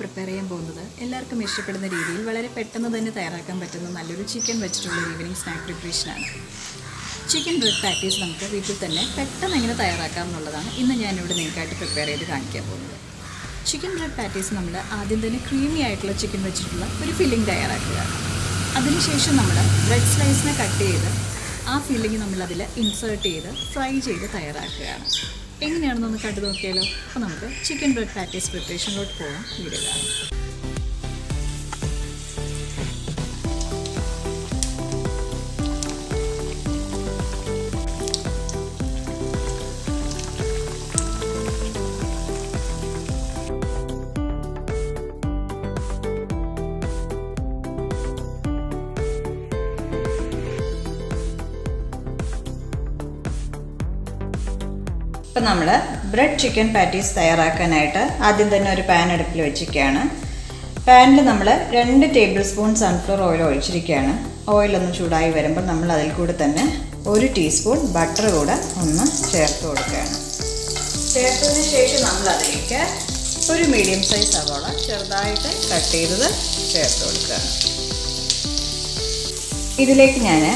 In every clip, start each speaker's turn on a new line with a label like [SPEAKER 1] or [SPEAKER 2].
[SPEAKER 1] Prepare ചെയ്യാൻ പോകുന്നത്. എല്ലാവർക്കും ഇഷ്ടപ്പെടുന്ന രീതിയിൽ വളരെ പെട്ടെന്ന് തന്നെ തയ്യാറാക്കാൻ പറ്റുന്ന നല്ലൊരു ചിക്കൻ വെച്ചിട്ടുള്ള ഈവനിങ് സ്നാക്ക് പ്രിപ്പറേഷനാണ് ചിക്കൻ ബ്രെഡ് പാറ്റീസ് നമുക്ക് വീട്ടിൽ തന്നെ പെട്ടെന്ന് എങ്ങനെ തയ്യാറാക്കാം എന്നുള്ളതാണ് ഇന്ന് ഞാനിവിടെ നിങ്ങൾക്കായിട്ട് പ്രിപ്പയർ ചെയ്ത് കാണിക്കാൻ പോകുന്നത്. ചിക്കൻ ബ്രെഡ് പാറ്റീസ് നമ്മൾ ആദ്യം തന്നെ ക്രീമി ആയിട്ടുള്ള ചിക്കൻ വെച്ചിട്ടുള്ള ഒരു ഫില്ലിംഗ് തയ്യാറാക്കുക. അതിനുശേഷം നമ്മൾ ബ്രെഡ് സ്ലൈസിനെ കട്ട് ചെയ്ത് ആ ഫില്ലിംഗ് നമ്മളതിൽ ഇൻസേർട്ട് ചെയ്ത് ഫ്രൈ ചെയ്ത് തയ്യാറാക്കുകയാണ്. എങ്ങനെയാണെന്നൊന്ന് കണ്ടു നോക്കിയാലോ? അപ്പോൾ നമുക്ക് ചിക്കൻ ബ്രെഡ് പാറ്റീസ് പ്രിപ്പറേഷനിലോട്ട് പോകാം വീഡിയോ കാണാം.
[SPEAKER 2] ഇപ്പം നമ്മൾ ബ്രെഡ് ചിക്കൻ പാറ്റീസ് തയ്യാറാക്കാനായിട്ട് ആദ്യം തന്നെ ഒരു പാൻ അടുപ്പിൽ വെച്ചിരിക്കുകയാണ്. പാനിൽ നമ്മൾ രണ്ട് ടേബിൾ സ്പൂൺ സൺഫ്ലവർ ഓയിൽ ഒഴിച്ചിരിക്കുകയാണ്. ഓയിലൊന്ന് ചൂടായി വരുമ്പോൾ നമ്മൾ അതിൽ കൂടെ തന്നെ ഒരു ടീസ്പൂൺ ബട്ടർ കൂടെ ഒന്ന് ചേർത്ത് കൊടുക്കുകയാണ്. ചേർത്തതിന് ശേഷം നമ്മൾ അതിലേക്ക് ഒരു മീഡിയം സൈസ് സവോള ചെറുതായിട്ട് കട്ട് ചെയ്തത് ചേർത്ത് കൊടുക്കുകയാണ്. ഇതിലേക്ക് ഞാൻ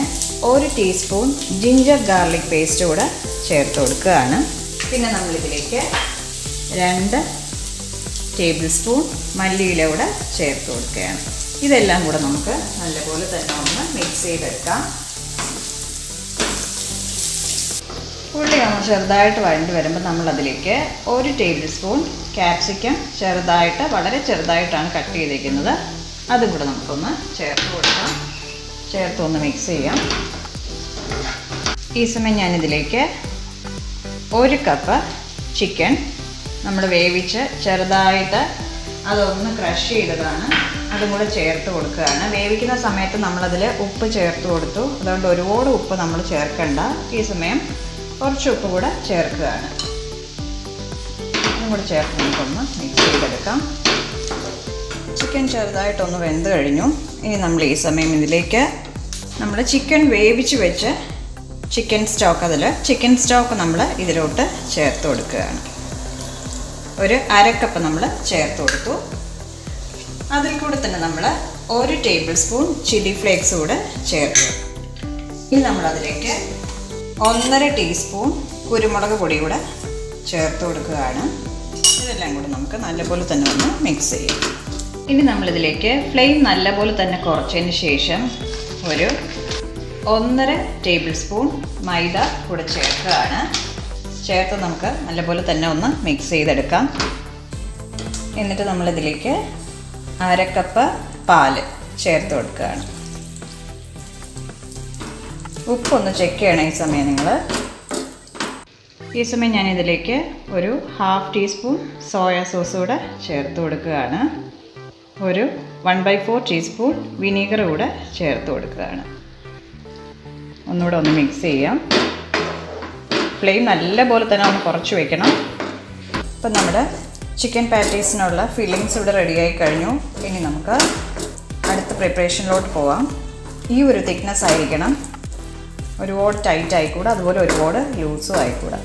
[SPEAKER 2] ഒരു ടീസ്പൂൺ ജിഞ്ചർ ഗാർലിക് പേസ്റ്റ് കൂടെ ചേർത്ത് കൊടുക്കുകയാണ്. പിന്നെ നമ്മളിതിലേക്ക് രണ്ട് ടേബിൾ സ്പൂൺ മല്ലിയില കൂടെ ചേർത്ത് കൊടുക്കുകയാണ്. ഇതെല്ലാം കൂടെ നമുക്ക് നല്ലപോലെ തന്നെ ഒന്ന് മിക്സ് ചെയ്തെടുക്കാം. ഉള്ളി നമ്മൾ ചെറുതായിട്ട് വഴണ്ടി വരുമ്പോൾ നമ്മളതിലേക്ക് ഒരു ടേബിൾ സ്പൂൺ ക്യാപ്സിക്കം ചെറുതായിട്ട് വളരെ ചെറുതായിട്ടാണ് കട്ട് ചെയ്തിരിക്കുന്നത് അതും കൂടെ നമുക്കൊന്ന് ചേർത്ത് കൊടുക്കാം. ചേർത്ത് ഒന്ന് മിക്സ് ചെയ്യാം. ഈ സമയം ഞാനിതിലേക്ക് ഒരു കപ്പ് ചിക്കൻ നമ്മൾ വേവിച്ച് ചെറുതായിട്ട് അതൊന്ന് ക്രഷ് ചെയ്തതാണ്. അതും കൂടെ ചേർത്ത് കൊടുക്കുകയാണ്. വേവിക്കുന്ന സമയത്ത് നമ്മളതിൽ ഉപ്പ് ചേർത്ത് കൊടുത്തു. അതുകൊണ്ട് ഒരുപാട് ഉപ്പ് നമ്മൾ ചേർക്കണ്ട. ഈ സമയം കുറച്ച് ഉപ്പ് കൂടെ ചേർക്കുകയാണ്. അതും കൂടെ ചേർത്ത് നമുക്കൊന്ന് മിക്സ് ചെയ്തെടുക്കാം. ചിക്കൻ ചെറുതായിട്ടൊന്ന് വെന്ത് കഴിഞ്ഞു. ഇനി നമ്മൾ ഈ സമയം ഇതിലേക്ക് നമ്മൾ ചിക്കൻ വേവിച്ച് വെച്ച് ചിക്കൻ സ്റ്റോക്ക് അതിൽ ചിക്കൻ സ്റ്റോക്ക് നമ്മൾ ഇതിലോട്ട് ചേർത്ത് കൊടുക്കുകയാണ്. ഒരു അരക്കപ്പ് നമ്മൾ ചേർത്ത് കൊടുത്തു. അതിൽ കൂടെ തന്നെ നമ്മൾ ഒരു ടേബിൾ സ്പൂൺ ചില്ലി ഫ്ലേക്സ് കൂടെ ചേർത്ത്. ഇനി നമ്മളതിലേക്ക് ഒന്നര ടീസ്പൂൺ കുരുമുളക് പൊടി കൂടെ ചേർത്ത് കൊടുക്കുകയാണ്. ഇതെല്ലാം കൂടെ നമുക്ക് നല്ലപോലെ തന്നെ ഒന്ന് മിക്സ് ചെയ്യാം. ഇനി നമ്മളിതിലേക്ക് ഫ്ലെയിം നല്ലപോലെ തന്നെ കുറച്ചതിന് ശേഷം ഒരു ഒന്നര ടേബിൾ സ്പൂൺ മൈദ കൂടെ ചേർക്കുകയാണ്. ചേർത്ത് നമുക്ക് നല്ലപോലെ തന്നെ ഒന്ന് മിക്സ് ചെയ്തെടുക്കാം. എന്നിട്ട് നമ്മളിതിലേക്ക് അരക്കപ്പ് പാൽ ചേർത്ത് കൊടുക്കുകയാണ്. ഉപ്പൊന്ന് ചെക്ക് ചെയ്യണം ഈ സമയം നിങ്ങൾ ഈ സമയം ഞാനിതിലേക്ക് ഒരു ഹാഫ് ടീസ്പൂൺ സോയ സോസ് കൂടെ ചേർത്ത് കൊടുക്കുകയാണ്. ഒരു one by four teaspoon vinegar കൂടെ ചേർത്ത് കൊടുക്കുകയാണ്. ഒന്നുകൂടെ ഒന്ന് മിക്സ് ചെയ്യാം. ഫ്ലെയിം നല്ലപോലെ തന്നെ ഒന്ന് കുറച്ച് വെക്കണം. ഇപ്പം നമ്മുടെ ചിക്കൻ പാറ്റീസിനുള്ള ഫില്ലിങ്സ് ഇവിടെ റെഡിയായി കഴിഞ്ഞു. ഇനി നമുക്ക് അടുത്ത പ്രിപ്പറേഷനിലോട്ട് പോവാം. ഈ ഒരു തിക്നെസ് ആയിരിക്കണം. ഒരുപാട് ടൈറ്റ് ആയിക്കൂടാ. അതുപോലെ ഒരുപാട് ലൂസും ആയിക്കൂടാ.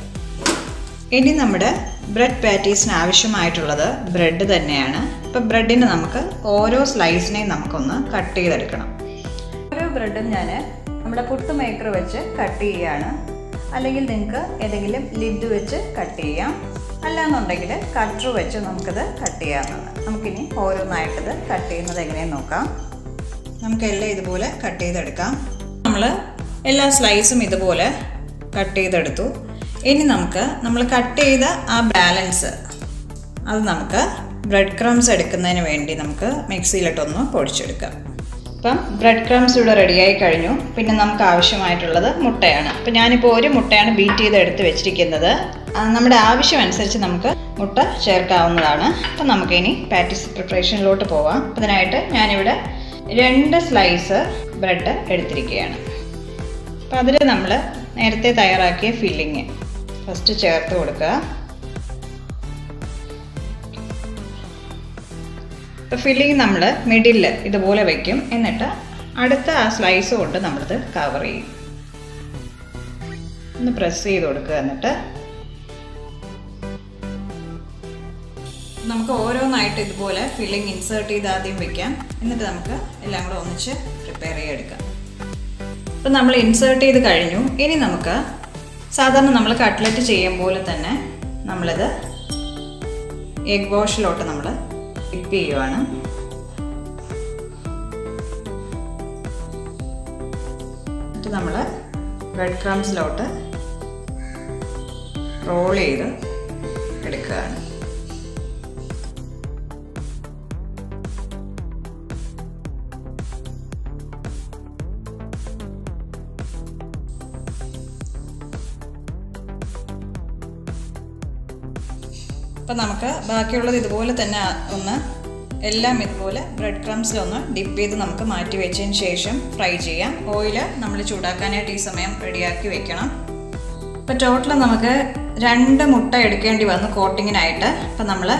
[SPEAKER 2] ഇനി നമ്മുടെ ബ്രെഡ് പാറ്റീസിന് ആവശ്യമായിട്ടുള്ളത് ബ്രെഡ് തന്നെയാണ്. ഇപ്പം ബ്രെഡിന് നമുക്ക് ഓരോ സ്ലൈസിനെയും നമുക്കൊന്ന് കട്ട് ചെയ്തെടുക്കണം. ഓരോ ബ്രെഡും ഞാൻ നമ്മുടെ പുട്ട് മേക്കർ വെച്ച് കട്ട് ചെയ്യുകയാണ് അല്ലെങ്കിൽ നിങ്ങൾക്ക് ഏതെങ്കിലും ലിഡ് വെച്ച് കട്ട് ചെയ്യാം. അല്ലാന്നുണ്ടെങ്കിൽ കട്ടർ വെച്ച് നമുക്കത് കട്ട് ചെയ്യാവുന്നതാണ്. നമുക്കിനി ഓരോന്നായിട്ടത് കട്ട് ചെയ്യുന്നത് എങ്ങനെയെന്ന് നോക്കാം. നമുക്കെല്ലാം ഇതുപോലെ കട്ട് ചെയ്തെടുക്കാം. നമ്മൾ എല്ലാ സ്ലൈസും ഇതുപോലെ കട്ട് ചെയ്തെടുത്തു. ഇനി നമുക്ക് നമ്മൾ കട്ട് ചെയ്ത ആ ബാലൻസ് അത് നമുക്ക് ബ്രെഡ് ക്രംസ് എടുക്കുന്നതിന് വേണ്ടി നമുക്ക് മിക്സിയിലിട്ടൊന്ന് പൊടിച്ചെടുക്കാം. ഇപ്പം ബ്രെഡ് ക്രംസ് ഇവിടെ റെഡിയായി കഴിഞ്ഞു. പിന്നെ നമുക്ക് ആവശ്യമായിട്ടുള്ളത് മുട്ടയാണ്. അപ്പം ഞാനിപ്പോൾ ഒരു മുട്ടയാണ് ബീറ്റ് ചെയ്ത് എടുത്ത് വെച്ചിരിക്കുന്നത്. നമ്മുടെ ആവശ്യം അനുസരിച്ച് നമുക്ക് മുട്ട ചേർക്കാവുന്നതാണ്. അപ്പം നമുക്കിനി പാറ്റീസ് പ്രിപ്പറേഷനിലോട്ട് പോവാം. അതിനായിട്ട് ഞാനിവിടെ രണ്ട് സ്ലൈസ് ബ്രെഡ് എടുത്തിരിക്കുകയാണ്. അപ്പം അതിൽ നമ്മൾ നേരത്തെ തയ്യാറാക്കിയ ഫില്ലിങ് ഫസ്റ്റ് ചേർത്ത് കൊടുക്കുക. ഫില്ലിങ് നമ്മൾ മിഡിൽ ഇതുപോലെ വയ്ക്കും എന്നിട്ട് അടുത്ത ആ സ്ലൈസ് കൊണ്ട് നമ്മളിത് കവർ ചെയ്യും. ഒന്ന് പ്രസ് ചെയ്ത് കൊടുക്കുക എന്നിട്ട്. നമുക്ക് ഓരോന്നായിട്ട് ഇതുപോലെ ഫില്ലിംഗ് ഇൻസേർട്ട് ചെയ്ത് ആദ്യം വെക്കാം. എന്നിട്ട് നമുക്ക് എല്ലാം കൂടെ ഒന്നിച്ച് പ്രിപ്പയർ ചെയ്തെടുക്കാം. ഇപ്പം നമ്മൾ ഇൻസേർട്ട് ചെയ്ത് കഴിഞ്ഞു. ഇനി നമുക്ക് സാധാരണ നമ്മൾ കട്ട്ലറ്റ് ചെയ്യും പോലെ തന്നെ നമ്മളിത് എഗ് വാഷിലോട്ട് നമ്മൾ ഡിപ്പ് ചെയ്യുവാണ്. എന്നിട്ട് നമ്മൾ ബ്രെഡ് ക്രംസിലോട്ട് റോൾ ചെയ്ത് എടുക്കുകയാണ്. അപ്പം നമുക്ക് ബാക്കിയുള്ളത് ഇതുപോലെ തന്നെ ഒന്ന് എല്ലാം ഇതുപോലെ ബ്രെഡ് ക്രംസിലൊന്ന് ഡിപ്പ് ചെയ്ത് നമുക്ക് മാറ്റി വെച്ചതിന് ശേഷം ഫ്രൈ ചെയ്യാം. ഓയിൽ നമ്മൾ ചൂടാക്കാനായിട്ട് ഈ സമയം റെഡിയാക്കി വെക്കണം. ഇപ്പം ടോട്ടൽ നമുക്ക് രണ്ട് മുട്ട എടുക്കേണ്ടി വന്നു കോട്ടിങ്ങിനായിട്ട് അപ്പം നമ്മൾ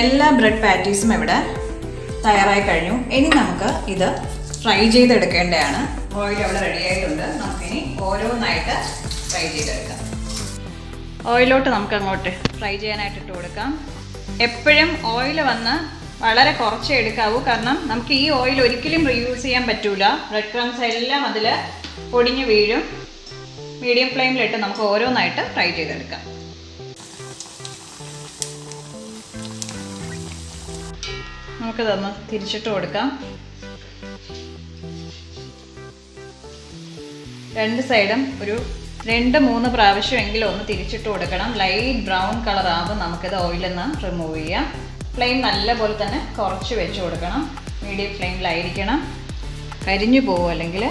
[SPEAKER 2] എല്ലാ ബ്രെഡ് പാറ്റീസും ഇവിടെ തയ്യാറായി കഴിഞ്ഞു. ഇനി നമുക്ക് ഇത് ഫ്രൈ ചെയ്തെടുക്കേണ്ടതാണ്. ഓയിൽ അവിടെ റെഡിയായിട്ടുണ്ട് നമുക്കിനി ഓരോന്നായിട്ട് ഫ്രൈ ചെയ്തെടുക്കാം. ഓയിലോട്ട് നമുക്ക് അങ്ങോട്ട് ഫ്രൈ ചെയ്യാനായിട്ട് ഇട്ട് കൊടുക്കാം. എപ്പോഴും ഓയിൽ വന്ന് വളരെ കുറച്ചേ എടുക്കാവൂ. കാരണം നമുക്ക് ഈ ഓയിൽ ഒരിക്കലും റീയൂസ് ചെയ്യാൻ പറ്റൂല. ബ്രെഡ് ക്രംസ് എല്ലാം അതിൽ പൊടിഞ്ഞ് വീഴും. മീഡിയം ഫ്ലെയിമിലിട്ട് നമുക്ക് ഓരോന്നായിട്ട് ഫ്രൈ ചെയ്തെടുക്കാം. നമുക്ക് തന്ന് തിരിച്ചിട്ട് കൊടുക്കാം. രണ്ട് സൈഡും ഒരു രണ്ട് മൂന്ന് പ്രാവശ്യമെങ്കിലും ഒന്ന് തിരിച്ചിട്ട് കൊടുക്കണം. ലൈറ്റ് ബ്രൗൺ കളർ ആകുമ്പോൾ നമുക്കിത് ഓയിലിൽ നിന്ന് റിമൂവ് ചെയ്യാം. ഫ്ലെയിം നല്ലപോലെ തന്നെ കുറച്ച് വെച്ച് കൊടുക്കണം. മീഡിയം ഫ്ലെയിമിലായിരിക്കണം കരിഞ്ഞു പോകും അല്ലെങ്കിൽ?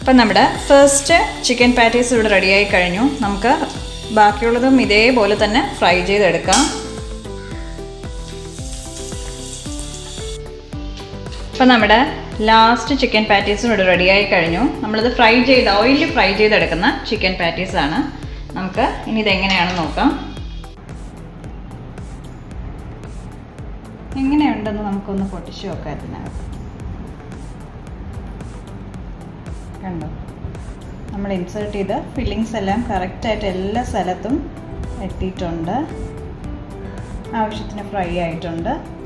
[SPEAKER 2] അപ്പം നമ്മുടെ ഫസ്റ്റ് ചിക്കൻ പാറ്റീസ് ഇവിടെ റെഡിയായി കഴിഞ്ഞു. നമുക്ക് ബാക്കിയുള്ളതും ഇതേപോലെ തന്നെ ഫ്രൈ ചെയ്തെടുക്കാം. അപ്പം നമ്മുടെ ലാസ്റ്റ് ചിക്കൻ പാറ്റീസും ഇവിടെ റെഡിയായി കഴിഞ്ഞു. നമ്മളിത് ഫ്രൈ ചെയ്ത് ഓയിലിൽ ഫ്രൈ ചെയ്തെടുക്കുന്ന ചിക്കൻ പാറ്റീസാണ് നമുക്ക് ഇനി ഇതെങ്ങനെയാണെന്ന് നോക്കാം. എങ്ങനെയുണ്ടെന്ന് നമുക്കൊന്ന് പൊട്ടിച്ച് നോക്കാം ഇതിനകത്ത്. കണ്ടോ? നമ്മൾ ഇൻസേർട്ട് ചെയ്ത് ഫില്ലിങ്സ് എല്ലാം കറക്റ്റായിട്ട് എല്ലാ സ്ഥലത്തും എത്തിയിട്ടുണ്ട്. ആവശ്യത്തിന് ഫ്രൈ ആയിട്ടുണ്ട്.